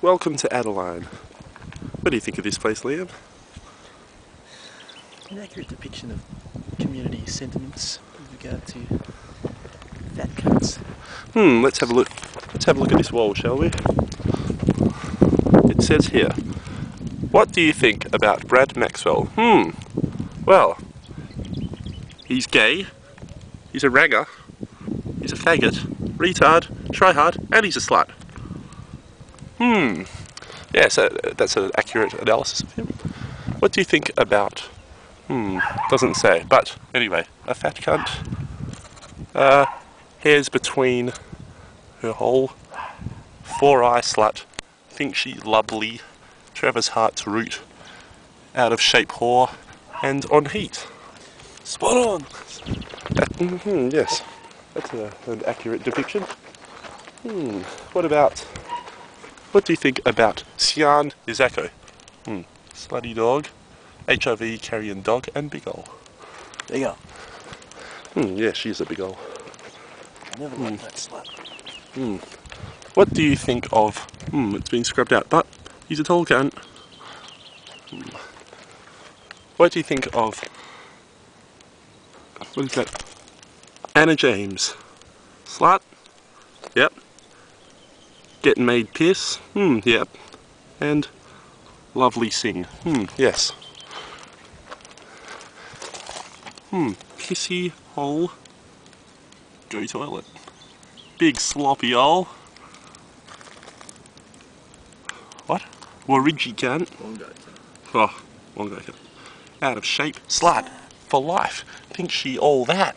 Welcome to Adeline. What do you think of this place, Liam? An accurate depiction of community sentiments with regard to fat cunts. Hmm, let's have a look. Let's have a look at this wall, shall we? It says here, what do you think about Brad Maxwell? Hmm, well, he's gay, he's a ragger, he's a faggot, retard, tryhard, and he's a slut. Hmm, yeah, so that's an accurate analysis of him. What do you think about, hmm, doesn't say, but anyway, a fat cunt, uh, hairs between her hole, four eye slut, thinks she's lovely, Trevor's heart's root, out of shape whore, and on heat. Spot on! That, hmm yes, that's a, an accurate depiction. Hmm, what about, what do you think about Sian Izako? Hmm, slutty dog, HIV carrying dog, and big ol'. There you go. Hmm, yeah, she's a big ol'. Never liked that slut. Hmm. What do you think of, hmm, it's been scrubbed out, but he's a tall cunt. Hmm. What do you think of, what is that? Anna James. Slut? Yep. Getting made piss? Hmm, yep. And lovely sing. Hmm, yes. Hmm, pissy hole. Go toilet. Big sloppy hole. What? Warigi cunt. Oh, one guy. Out of shape. Slut. For life. Think she all that.